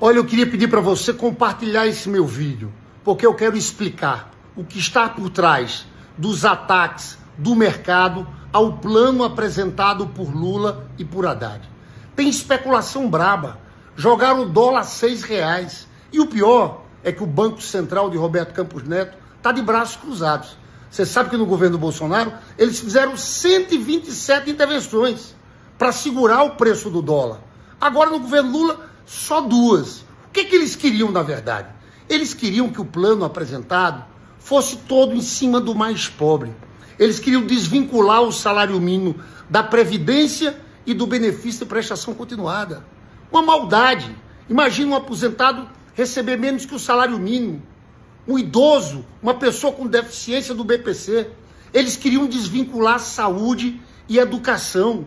Olha, eu queria pedir para você compartilhar esse meu vídeo, porque eu quero explicar o que está por trás dos ataques do mercado ao plano apresentado por Lula e por Haddad. Tem especulação braba. Jogaram o dólar a seis reais. E o pior é que o Banco Central de Roberto Campos Neto está de braços cruzados. Você sabe que no governo Bolsonaro eles fizeram 127 intervenções para segurar o preço do dólar. Agora no governo Lula só duas. O que, que eles queriam, na verdade? Eles queriam que o plano apresentado fosse todo em cima do mais pobre. Eles queriam desvincular o salário mínimo da Previdência e do benefício de prestação continuada. Uma maldade. Imagina um aposentado receber menos que o salário mínimo. Um idoso, uma pessoa com deficiência do BPC. Eles queriam desvincular saúde e educação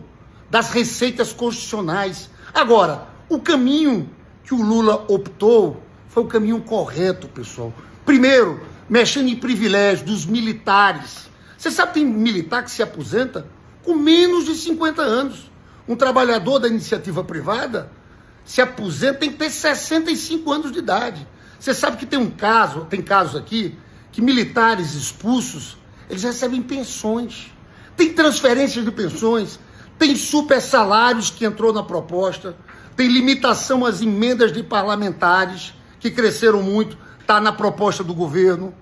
das receitas constitucionais. Agora, o caminho que o Lula optou foi o caminho correto, pessoal. Primeiro, mexendo em privilégios dos militares. Você sabe que tem militar que se aposenta com menos de 50 anos. Um trabalhador da iniciativa privada se aposenta tem que ter 65 anos de idade. Você sabe que tem um caso, tem casos aqui, que militares expulsos, eles recebem pensões. Tem transferências de pensões, tem super salários que entrou na proposta tem limitação às emendas de parlamentares, que cresceram muito, está na proposta do governo,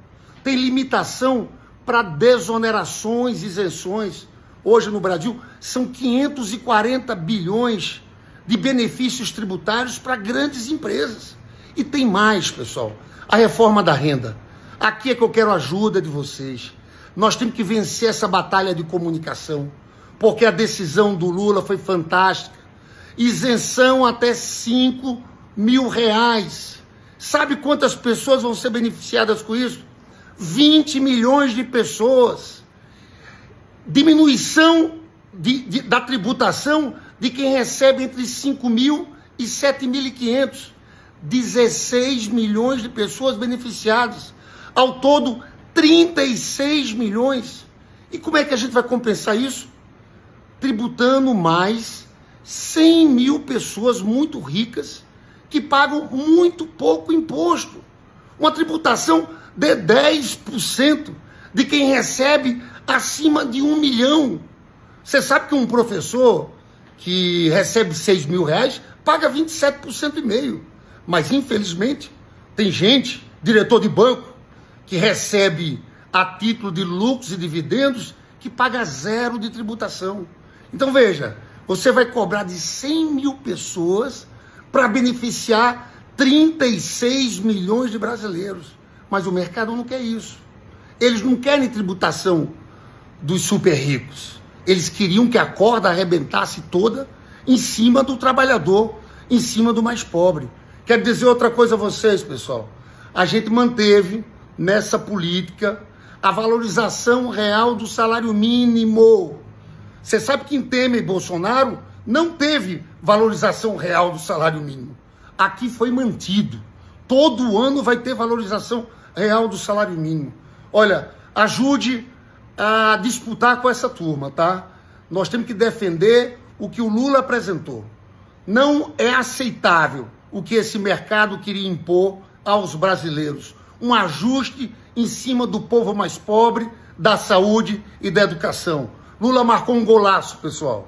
tem limitação para desonerações, isenções. Hoje no Brasil são 540 bilhões de benefícios tributários para grandes empresas. E tem mais, pessoal. A reforma da renda. Aqui é que eu quero a ajuda de vocês. Nós temos que vencer essa batalha de comunicação, porque a decisão do Lula foi fantástica isenção até 5 mil reais. Sabe quantas pessoas vão ser beneficiadas com isso? 20 milhões de pessoas. Diminuição de, de, da tributação de quem recebe entre 5 mil e 7.500. 16 milhões de pessoas beneficiadas. Ao todo, 36 milhões. E como é que a gente vai compensar isso? Tributando mais 100 mil pessoas muito ricas que pagam muito pouco imposto. Uma tributação de 10% de quem recebe acima de um milhão. Você sabe que um professor que recebe 6 mil reais paga 27% e meio. Mas, infelizmente, tem gente, diretor de banco, que recebe a título de lucros e dividendos, que paga zero de tributação. Então, veja, você vai cobrar de 100 mil pessoas para beneficiar 36 milhões de brasileiros. Mas o mercado não quer isso. Eles não querem tributação dos super ricos. Eles queriam que a corda arrebentasse toda em cima do trabalhador, em cima do mais pobre. Quero dizer outra coisa a vocês, pessoal. A gente manteve nessa política a valorização real do salário mínimo. Você sabe que em Temer e Bolsonaro não teve valorização real do salário mínimo. Aqui foi mantido. Todo ano vai ter valorização real do salário mínimo. Olha, ajude a disputar com essa turma, tá? Nós temos que defender o que o Lula apresentou. Não é aceitável o que esse mercado queria impor aos brasileiros. Um ajuste em cima do povo mais pobre, da saúde e da educação. Lula marcou um golaço, pessoal.